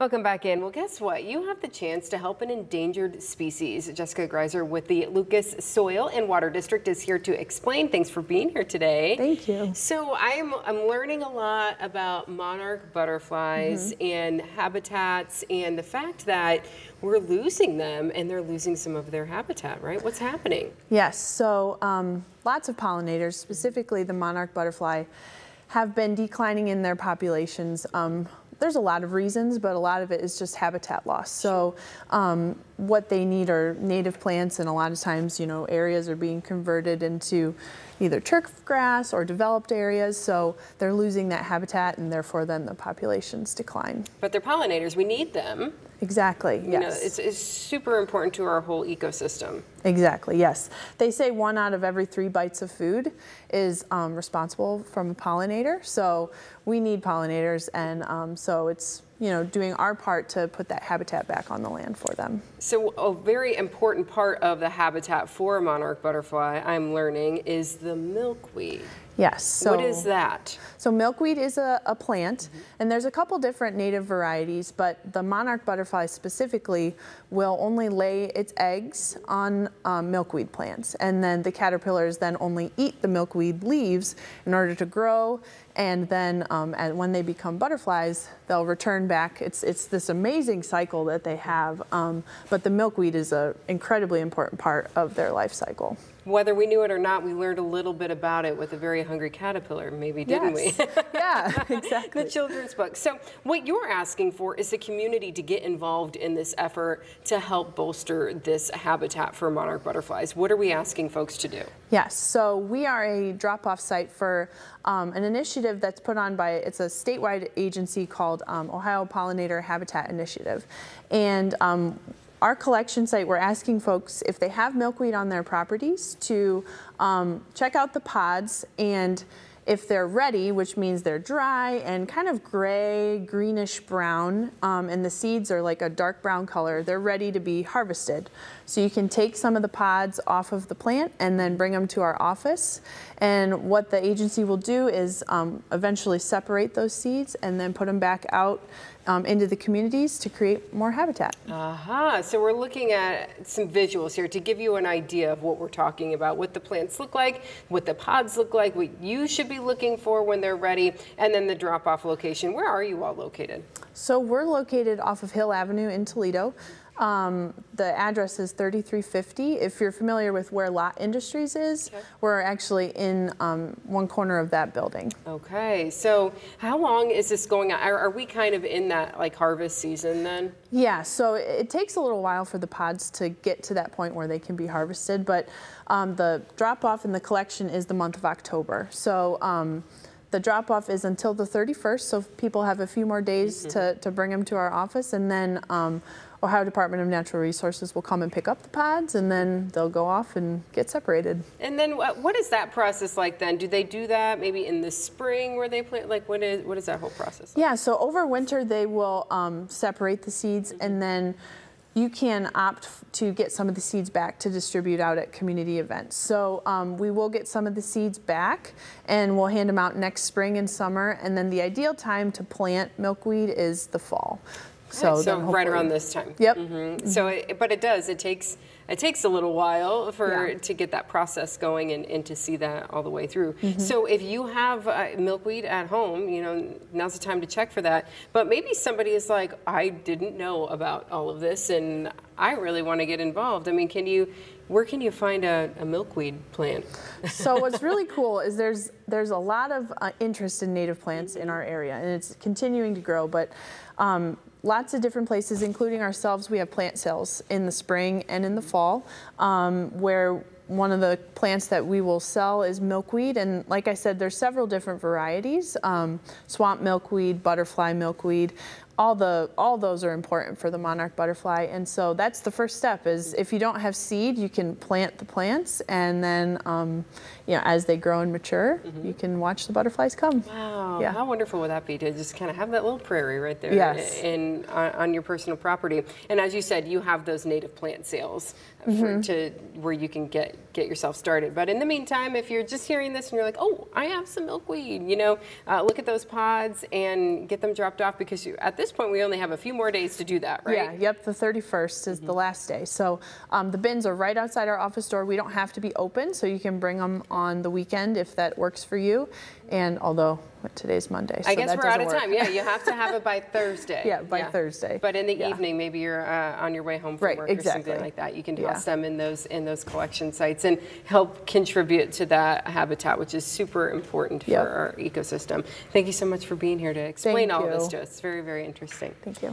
Welcome back in. Well, guess what? You have the chance to help an endangered species. Jessica Greiser with the Lucas Soil and Water District is here to explain. Thanks for being here today. Thank you. So I'm, I'm learning a lot about monarch butterflies mm -hmm. and habitats and the fact that we're losing them and they're losing some of their habitat, right? What's happening? Yes, so um, lots of pollinators, specifically the monarch butterfly, have been declining in their populations. Um, there's a lot of reasons, but a lot of it is just habitat loss. So um, what they need are native plants, and a lot of times, you know, areas are being converted into either turf grass or developed areas, so they're losing that habitat, and therefore then the populations decline. But they're pollinators, we need them. Exactly, you yes. Know, it's, it's super important to our whole ecosystem. Exactly, yes. They say one out of every three bites of food is um, responsible from a pollinator, so we need pollinators, and um, so it's you know, doing our part to put that habitat back on the land for them. So a very important part of the habitat for a monarch butterfly, I'm learning, is the milkweed. Yes. So, what is that? So milkweed is a, a plant, mm -hmm. and there's a couple different native varieties, but the monarch butterfly specifically will only lay its eggs on um, milkweed plants, and then the caterpillars then only eat the milkweed leaves in order to grow, and then um, and when they become butterflies, they'll return back. It's it's this amazing cycle that they have, um, but the milkweed is an incredibly important part of their life cycle whether we knew it or not, we learned a little bit about it with a very hungry caterpillar, maybe, didn't yes. we? yeah, exactly. the children's book. So what you're asking for is the community to get involved in this effort to help bolster this habitat for monarch butterflies. What are we asking folks to do? Yes, so we are a drop-off site for um, an initiative that's put on by, it's a statewide agency called um, Ohio Pollinator Habitat Initiative. And um, our collection site, we're asking folks if they have milkweed on their properties to um, check out the pods and if they're ready, which means they're dry and kind of gray, greenish brown, um, and the seeds are like a dark brown color, they're ready to be harvested. So you can take some of the pods off of the plant and then bring them to our office. And what the agency will do is um, eventually separate those seeds and then put them back out um, into the communities to create more habitat. Aha, uh -huh. so we're looking at some visuals here to give you an idea of what we're talking about, what the plants look like, what the pods look like, what you should be looking for when they're ready, and then the drop-off location. Where are you all located? So we're located off of Hill Avenue in Toledo. Um, the address is 3350. If you're familiar with where Lott Industries is, okay. we're actually in um, one corner of that building. Okay, so how long is this going on? Are, are, we kind of in that like harvest season then? Yeah, so it takes a little while for the pods to get to that point where they can be harvested, but um, the drop off and the collection is the month of October. So um, the drop off is until the 31st, so people have a few more days mm -hmm. to, to bring them to our office, and then um, Ohio Department of Natural Resources will come and pick up the pods and then they'll go off and get separated. And then what is that process like then? Do they do that maybe in the spring where they plant? Like what is, what is that whole process like? Yeah, so over winter they will um, separate the seeds mm -hmm. and then you can opt to get some of the seeds back to distribute out at community events. So um, we will get some of the seeds back and we'll hand them out next spring and summer. And then the ideal time to plant milkweed is the fall. So, so right around this time. Yep. Mm -hmm. So, it, but it does. It takes it takes a little while for yeah. to get that process going and, and to see that all the way through. Mm -hmm. So if you have uh, milkweed at home, you know now's the time to check for that. But maybe somebody is like, I didn't know about all of this, and I really want to get involved. I mean, can you? Where can you find a, a milkweed plant? so what's really cool is there's there's a lot of uh, interest in native plants in our area, and it's continuing to grow. But um, lots of different places, including ourselves. We have plant sales in the spring and in the fall, um, where one of the plants that we will sell is milkweed. And like I said, there's several different varieties, um, swamp milkweed, butterfly milkweed all the all those are important for the monarch butterfly and so that's the first step is if you don't have seed you can plant the plants and then um, you know as they grow and mature mm -hmm. you can watch the butterflies come wow yeah. how wonderful would that be to just kind of have that little prairie right there yes. in on, on your personal property and as you said you have those native plant sales mm -hmm. to where you can get get yourself started but in the meantime if you're just hearing this and you're like oh I have some milkweed you know uh, look at those pods and get them dropped off because you at this point, we only have a few more days to do that, right? Yeah, yep, the 31st is the last day. So um, the bins are right outside our office door. We don't have to be open, so you can bring them on the weekend if that works for you. And although what, today's Monday, so I guess we're out of work. time. Yeah, you have to have it by Thursday. Yeah, by Thursday. But in the Yeah. evening, maybe you're uh, on your way home from Right, work or something like that. You can Yeah. toss them in those in those collection sites and help contribute to that habitat, which is super important for Yep. our ecosystem. Thank you so much for being here to explain Thank all of this to us. It's very, very interesting. Thank you.